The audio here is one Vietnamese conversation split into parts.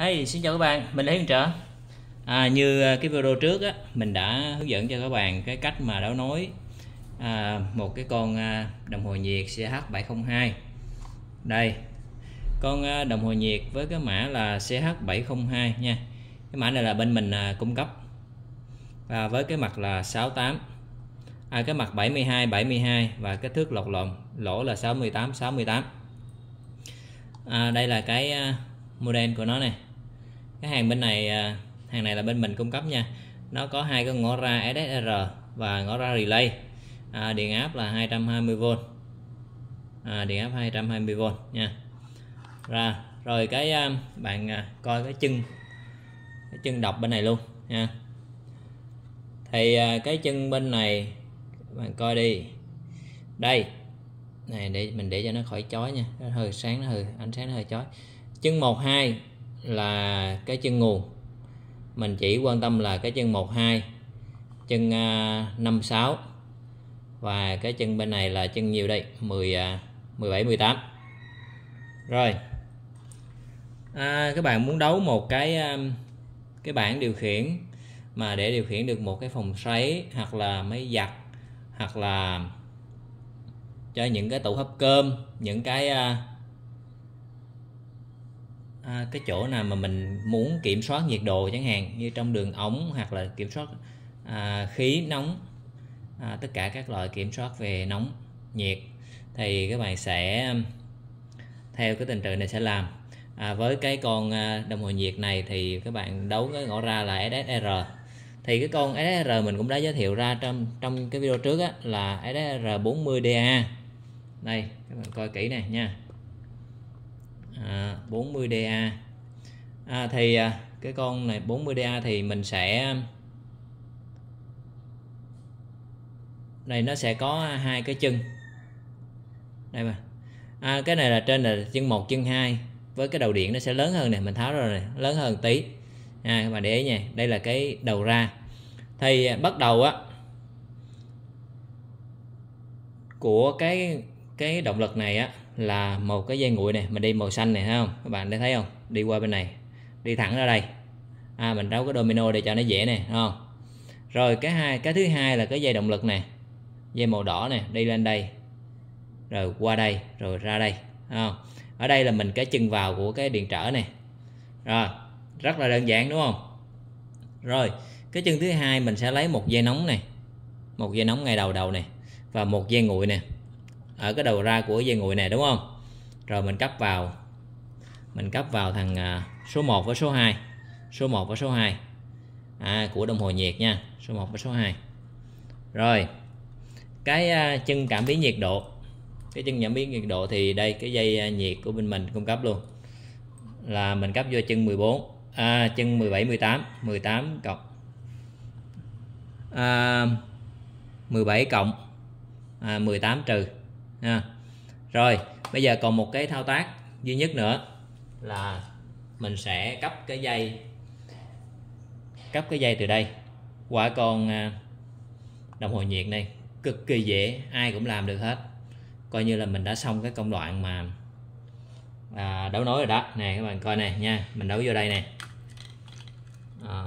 Hey, xin chào các bạn, mình là Hiền Trở à, Như à, cái video trước á, mình đã hướng dẫn cho các bạn cái cách mà đấu nối à, một cái con à, đồng hồ nhiệt CH702 Đây, con à, đồng hồ nhiệt với cái mã là CH702 nha. Cái mã này là bên mình cung cấp. Và với cái mặt là 68 à, cái mặt 72 72 và cái thước lọt lộn lỗ là 68 68 à, đây là cái model của nó này cái hàng bên này à, hàng này là bên mình cung cấp nha. Nó có hai cái ngõ ra SSR và ngõ ra relay. À, điện áp là 220V à, điện áp 220V nha. Ra rồi cái à, bạn à, coi cái chân cái chân đọc bên này luôn nha. Thì cái chân bên này bạn coi đi. Đây. Này để mình để cho nó khỏi chói nha. Nó hơi sáng nó hơi ánh sáng nó hơi chói. Chân 12 là cái chân nguồn mình chỉ quan tâm là cái chân 12 chân à, 56 và cái chân bên này là chân nhiều đây 10 17 18 rồi. À, các bạn muốn đấu một cái à, cái bảng điều khiển mà để điều khiển được một cái phòng sấy hoặc là máy giặt hoặc là cho những cái tủ hấp cơm những cái uh, à, cái chỗ nào mà mình muốn kiểm soát nhiệt độ chẳng hạn như trong đường ống hoặc là kiểm soát à, khí nóng à, tất cả các loại kiểm soát về nóng nhiệt thì các bạn sẽ um, theo cái tình tự này sẽ làm. À, với cái con à, đồng hồ nhiệt này thì các bạn đấu cái ngõ ra là SSR thì cái con SSR mình cũng đã giới thiệu ra trong trong cái video trước á, là SSR 40DA đây các bạn coi kỹ này nha à, 40DA à, thì à, cái con này 40DA thì mình sẽ này nó sẽ có hai cái chân. Đây mà. À, cái này là trên là chân 1 chân 2 với cái đầu điện nó sẽ lớn hơn này mình tháo ra rồi này lớn hơn tí. À, các bạn để ý nha đây là cái đầu ra. Thì à, bắt đầu á của cái cái động lực này á là một cái dây nguội này mình đi màu xanh này thấy không? Các bạn thấy không? Đi qua bên này đi thẳng ra đây. À, mình đấu cái domino để cho nó dễ này không? Rồi cái hai cái thứ hai là cái dây động lực này dây màu đỏ này đi lên đây. Rồi qua đây rồi ra đây không? Ở đây là mình cái chân vào của cái điện trở này rồi rất là đơn giản đúng không? Rồi cái chân thứ hai mình sẽ lấy một dây nóng này một dây nóng ngay đầu đầu này và một dây nguội nè ở cái đầu ra của dây nguội này đúng không? Rồi mình cấp vào mình cấp vào thằng à, số 1 với số 2 số 1 với số 2 à, của đồng hồ nhiệt nha số 1 với số 2 rồi cái à, chân cảm biến nhiệt độ cái chân cảm biến nhiệt độ thì đây cái dây à, nhiệt của bên mình cung cấp luôn là mình cấp vô chân 14 à, chân 17 18 18 cộng à, 17 cộng à, 18 trừ ha. rồi bây giờ còn một cái thao tác duy nhất nữa là mình sẽ cấp cái dây. Cấp cái dây từ đây. Qua con à, đồng hồ nhiệt này cực kỳ dễ ai cũng làm được hết. Coi như là mình đã xong cái công đoạn mà à, đấu nối rồi đó. Nè các bạn coi này nha mình đấu vô đây nè. À.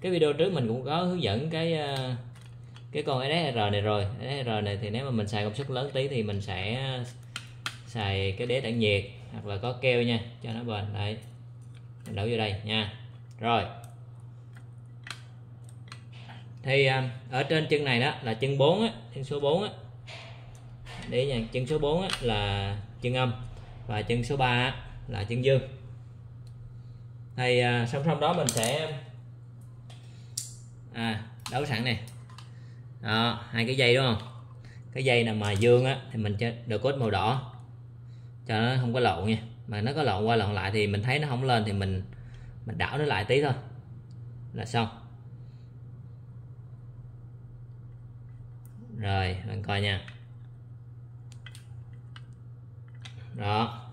cái video trước mình cũng có hướng dẫn cái uh, cái con SSR này rồi. SSR này thì nếu mà mình xài công suất lớn tí thì mình sẽ xài cái đế tản nhiệt hoặc là có keo nha cho nó bền. Đấy. mình đổ vô đây nha. Rồi. Thì à, ở trên chân này đó là chân 4 á, chân số 4 á. để nha chân số 4 á, là chân âm và chân số 3 á, là chân dương. Thì à, song song đó mình sẽ à đấu sẵn này đó, hai cái dây đúng không? Cái dây nào mà dương á, thì mình cho được cốt màu đỏ. Cho nó không có lộn nha. Mà nó có lộn qua lộn lại thì mình thấy nó không lên thì mình mình đảo nó lại tí thôi. Là xong. Rồi mình coi nha. Đó.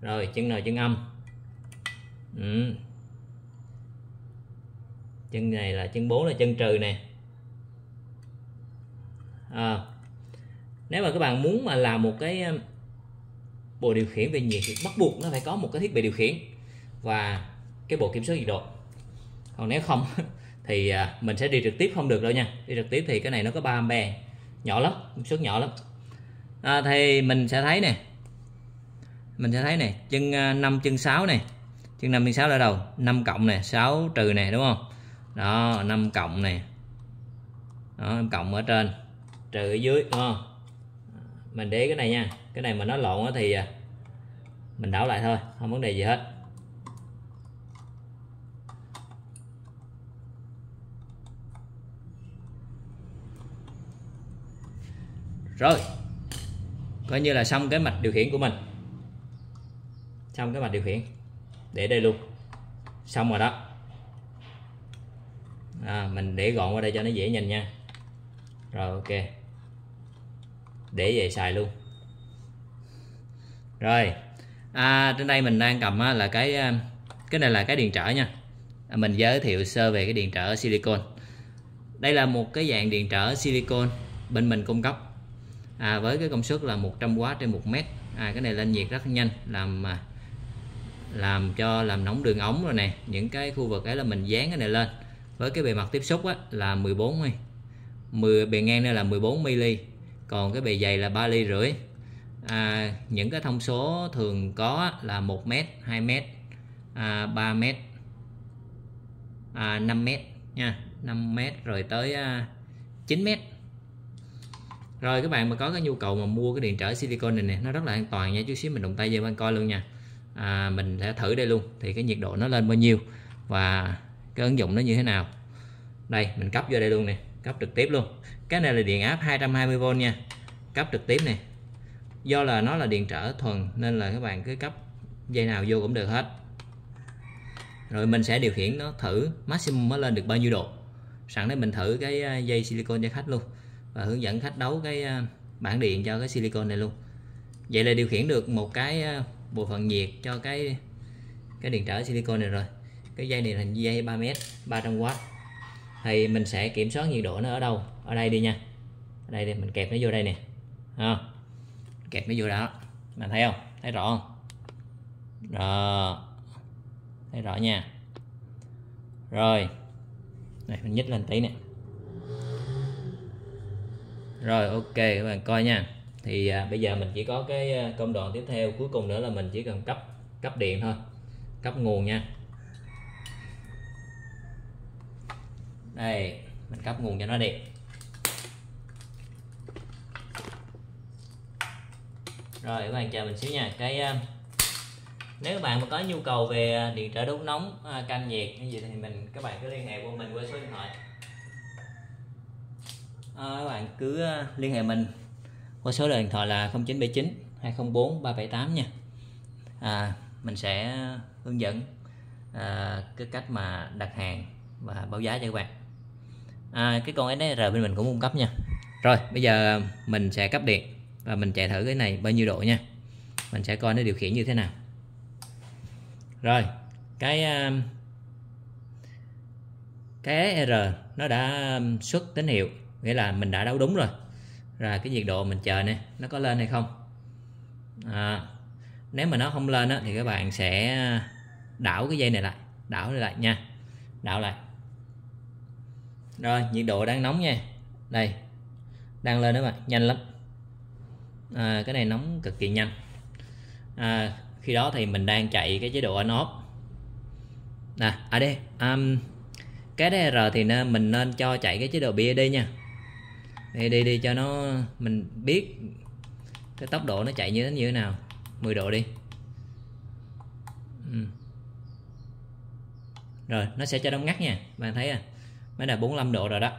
Rồi, chân nào, chân âm? Ừ. chân này là chân 4 là chân trừ nè à, nếu mà các bạn muốn mà làm một cái bộ điều khiển về nhiệt thì bắt buộc nó phải có một cái thiết bị điều khiển và cái bộ kiểm soát nhiệt độ. Còn nếu không thì à, mình sẽ đi trực tiếp không được đâu nha. Đi trực tiếp thì cái này nó có 3 ampe nhỏ lắm công suất nhỏ lắm. À, thì mình sẽ thấy nè. Mình sẽ thấy nè chân à, 5 chân 6 này chân 5 chân 6 ở đầu 5 cộng này 6 trừ này đúng không? Đó 5 cộng này đó 5 cộng ở trên trừ ở dưới đúng không mình để cái này nha cái này mà nó lộn thì à, mình đảo lại thôi không vấn đề gì hết. Rồi coi như là xong cái mạch điều khiển của mình. Xong cái mạch điều khiển để đây luôn. Xong rồi đó. À, mình để gọn qua đây cho nó dễ nhìn nha. Rồi ok để về xài luôn. Rồi à, trên đây mình đang cầm là cái à, cái này là cái điện trở nha. À, mình giới thiệu sơ về cái điện trở silicon. Đây là một cái dạng điện trở silicon bên mình cung cấp. À, với cái công suất là 100W trên 1 mét. À, cái này lên nhiệt rất nhanh làm à, làm cho làm nóng đường ống rồi nè. Những cái khu vực ấy là mình dán cái này lên. Với cái bề mặt tiếp xúc á, là 14 thôi 10 bề ngang đây là 14 mm còn cái bề dày là 3 ly rưỡi. À, những cái thông số thường có là 1 m 2 m à, 3 m à, 5 m nha. 5 m rồi tới à, 9 m rồi các bạn mà có cái nhu cầu mà mua cái điện trở silicon này nè nó rất là an toàn nha. Chút xíu mình động tay vô bên coi luôn nha. À, mình sẽ thử đây luôn. Thì cái nhiệt độ nó lên bao nhiêu và cái ứng dụng nó như thế nào. Đây mình cấp vô đây luôn nè cấp trực tiếp luôn. Cái này là điện áp 220V nha. Cấp trực tiếp này, do là nó là điện trở thuần nên là các bạn cứ cấp dây nào vô cũng được hết. Rồi mình sẽ điều khiển nó thử maximum nó lên được bao nhiêu độ. Sẵn đây mình thử cái à, dây silicon cho khách luôn. Và hướng dẫn khách đấu cái à, bảng bản điện cho cái silicon này luôn. Vậy là điều khiển được một cái à, bộ phận nhiệt cho cái cái điện trở silicon này rồi. Cái dây này là dây 3m 300W thì mình sẽ kiểm soát nhiệt độ nó ở đâu? Ở đây đi nha. Ở đây đi mình kẹp nó vô đây nè. À, kẹp nó vô đó. Bạn thấy không? Thấy rõ không? Đó thấy rõ nha. Rồi. Này mình nhích lên tí nè. Rồi ok các bạn coi nha. Thì à, bây giờ mình chỉ có cái à, công đoạn tiếp theo. Cuối cùng nữa là mình chỉ cần cấp cấp điện thôi. Cấp nguồn nha. Đây mình cấp nguồn cho nó đi. Rồi các bạn chờ mình xíu nha. Cái ờ, nếu các bạn mà có nhu cầu về điện trở đốt nóng ờ, canh nhiệt cái gì thì mình các bạn cứ liên hệ của mình qua số điện thoại. À, các bạn cứ liên hệ mình qua số điện thoại là 0979 204 378 nha. À, mình sẽ hướng dẫn à, cái cách mà đặt hàng và báo giá cho các bạn à, cái con SSR bên mình cũng cung cấp nha. Rồi bây giờ mình sẽ cấp điện và mình chạy thử cái này bao nhiêu độ nha. Mình sẽ coi nó điều khiển như thế nào. Rồi cái um, cái R nó đã um, xuất tín hiệu nghĩa là mình đã đấu đúng rồi. Rồi cái nhiệt độ mình chờ nè nó có lên hay không? À, nếu mà nó không lên á, thì các bạn sẽ đảo cái dây này lại đảo lại nha. Đảo lại rồi nhiệt độ đang nóng nha. Đây đang lên đó bạn nhanh lắm. À, cái này nóng cực kỳ nhanh. À, khi đó thì mình đang chạy cái chế độ on off. Nè à đây um, cái DR thì nên mình nên cho chạy cái chế độ BAD nha. Đi đi đi cho nó mình biết cái tốc độ nó chạy như thế như thế nào. 10 độ đi. Ừ. rồi nó sẽ cho đông ngắt nha bạn thấy à? Máy là 45 độ rồi đó.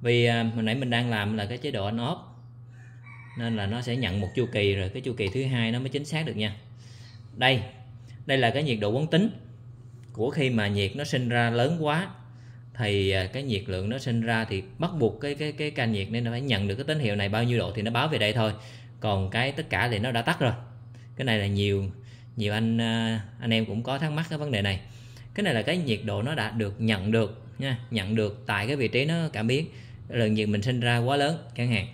Vì à, hồi nãy mình đang làm là cái chế độ on off, nên là nó sẽ nhận một chu kỳ rồi, cái chu kỳ thứ hai nó mới chính xác được nha. Đây đây là cái nhiệt độ quán tính của khi mà nhiệt nó sinh ra lớn quá, thì à, cái nhiệt lượng nó sinh ra thì bắt buộc cái cái cái can nhiệt nên nó phải nhận được cái tín hiệu này bao nhiêu độ thì nó báo về đây thôi còn cái tất cả thì nó đã tắt rồi. Cái này là nhiều nhiều anh à, anh em cũng có thắc mắc cái vấn đề này. Cái này là cái nhiệt độ nó đã được nhận được nha, nhận được tại cái vị trí nó cảm biến. Lượng nhiệt mình sinh ra quá lớn, chẳng hạn.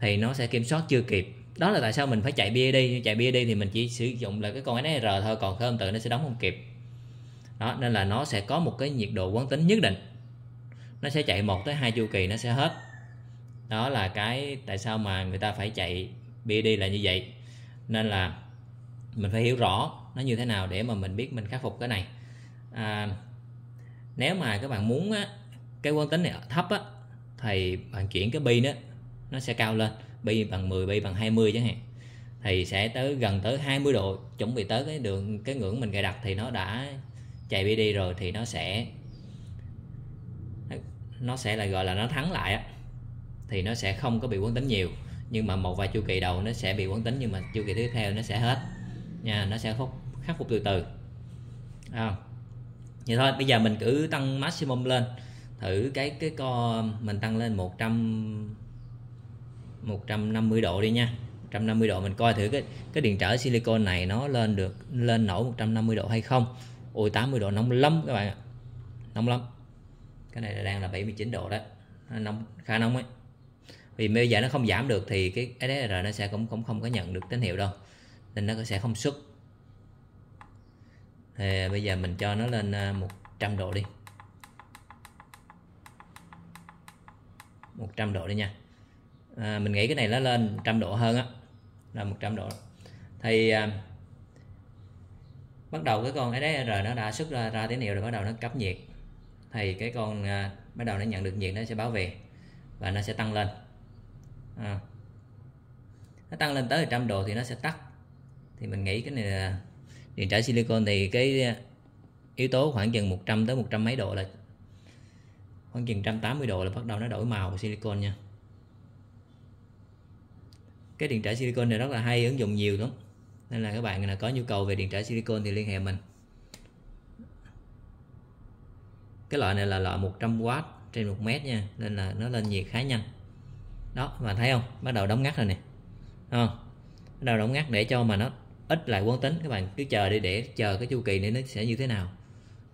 Thì nó sẽ kiểm soát chưa kịp. Đó là tại sao mình phải chạy BAD chạy BAD thì mình chỉ sử dụng là cái con NR thôi, còn khơi tự nó sẽ đóng không kịp. Đó, nên là nó sẽ có một cái nhiệt độ quán tính nhất định. Nó sẽ chạy một tới hai chu kỳ, nó sẽ hết. Đó là cái tại sao mà người ta phải chạy BAD là như vậy. Nên là mình phải hiểu rõ nó như thế nào để mà mình biết mình khắc phục cái này. À, nếu mà các bạn muốn á, cái quán tính này thấp á, thì bạn chuyển cái bi đó nó sẽ cao lên. Bi bằng 10 bi bằng 20 chẳng hạn. Thì sẽ tới gần tới 20 độ chuẩn bị tới cái đường cái ngưỡng mình cài đặt thì nó đã chạy bi đi rồi thì nó sẽ nó sẽ là gọi là nó thắng lại á. Thì nó sẽ không có bị quán tính nhiều nhưng mà một vài chu kỳ đầu nó sẽ bị quán tính nhưng mà chu kỳ tiếp theo nó sẽ hết. Nha nó sẽ khắc, khắc phục từ từ. À. vậy thôi bây giờ mình cứ tăng maximum lên. Thử cái cái co mình tăng lên 100 150 độ đi nha. 150 độ mình coi thử cái cái điện trở silicon này nó lên được lên nổi 150 độ hay không. Ôi 80 độ nóng lắm các bạn ạ. Nóng lắm. Cái này là đang là 79 độ đó. Nó nóng khá nóng ấy vì bây giờ nó không giảm được thì cái SSR nó sẽ cũng cũng không có nhận được tín hiệu đâu. Nên nó sẽ không xuất. Thì bây giờ mình cho nó lên à, 100 độ đi. 100 độ đi nha. À, mình nghĩ cái này nó lên 100 độ hơn á. Là 100 độ. Thì à, bắt đầu cái con SSR nó đã xuất ra ra tín hiệu rồi bắt đầu nó cấp nhiệt. Thì cái con à, bắt đầu nó nhận được nhiệt nó sẽ báo về và nó sẽ tăng lên à. nó tăng lên tới 100 độ thì nó sẽ tắt. Thì mình nghĩ cái này là điện trở silicon thì cái ờ, yếu tố khoảng chừng 100 tới 100 mấy độ là, khoảng chừng 180 độ là bắt đầu nó đổi màu của silicon nha. Cái điện trở silicon này rất là hay, ứng dụng nhiều lắm. Nên là các bạn là có nhu cầu về điện trở silicon thì liên hệ mình. Cái loại này là loại 100W trên 1 mét nha, nên là nó lên nhiệt khá nhanh đó mà thấy không? Bắt đầu đóng ngắt rồi nè. Không? Bắt đầu đóng ngắt để cho mà nó ít lại quán tính. Các bạn cứ chờ đi để chờ cái chu kỳ này nó sẽ như thế nào.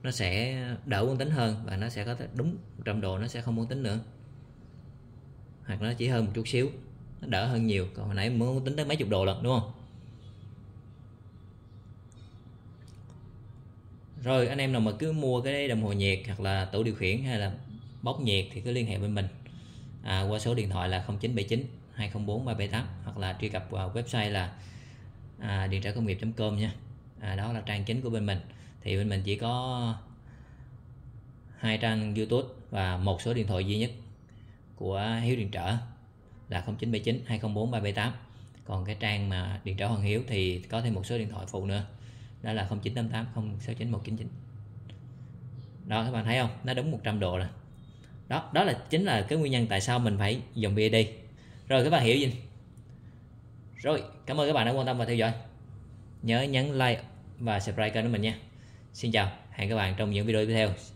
Nó sẽ đỡ quán tính hơn và nó sẽ có đúng 100 độ nó sẽ không quán tính nữa. Hoặc nó chỉ hơn một chút xíu. Nó đỡ hơn nhiều. Còn hồi nãy muốn tính tới mấy chục độ lần đúng không? Rồi, anh em nào mà cứ mua cái đồng hồ nhiệt hoặc là tủ điều khiển hay là bóc nhiệt thì cứ liên hệ với mình à, qua số điện thoại là 0979 204 378 hoặc là truy cập vào website là à, điện trở công nghiệp com nha. À, đó là trang chính của bên mình. Thì bên mình chỉ có hai trang youtube và một số điện thoại duy nhất của hiếu điện trở là 0979 204 378 còn cái trang mà điện trở hoàng hiếu thì có thêm một số điện thoại phụ nữa. Đó là 0988 069 199 đó các bạn thấy không? Nó đúng 100 độ rồi đó đó là chính là cái nguyên nhân tại sao mình phải dùng BID rồi, các bạn hiểu gì? Rồi, cảm ơn các bạn đã quan tâm và theo dõi. Nhớ nhấn like và subscribe kênh của mình nha. Xin chào, hẹn các bạn trong những video tiếp theo.